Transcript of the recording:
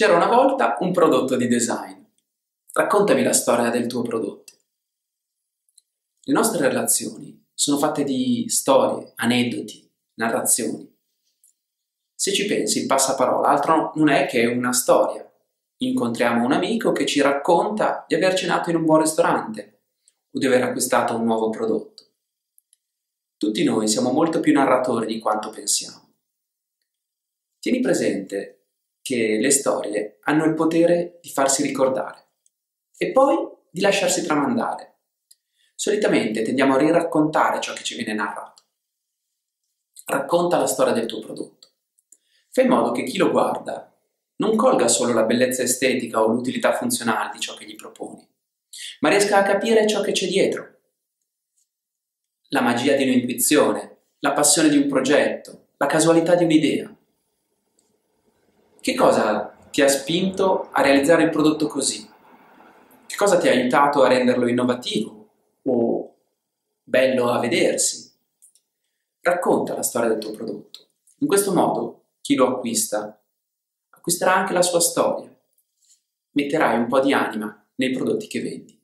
C'era una volta un prodotto di design. Raccontami la storia del tuo prodotto. Le nostre relazioni sono fatte di storie, aneddoti, narrazioni. Se ci pensi, il passaparola altro non è che una storia. Incontriamo un amico che ci racconta di aver cenato in un buon ristorante o di aver acquistato un nuovo prodotto. Tutti noi siamo molto più narratori di quanto pensiamo. Tieni presente che le storie hanno il potere di farsi ricordare e poi di lasciarsi tramandare. Solitamente tendiamo a riraccontare ciò che ci viene narrato. Racconta la storia del tuo prodotto. Fai in modo che chi lo guarda non colga solo la bellezza estetica o l'utilità funzionale di ciò che gli proponi, ma riesca a capire ciò che c'è dietro. La magia di un'intuizione, la passione di un progetto, la casualità di un'idea. Che cosa ti ha spinto a realizzare il prodotto così? Che cosa ti ha aiutato a renderlo innovativo o bello a vedersi? Racconta la storia del tuo prodotto. In questo modo chi lo acquista acquisterà anche la sua storia. Metterai un po' di anima nei prodotti che vendi.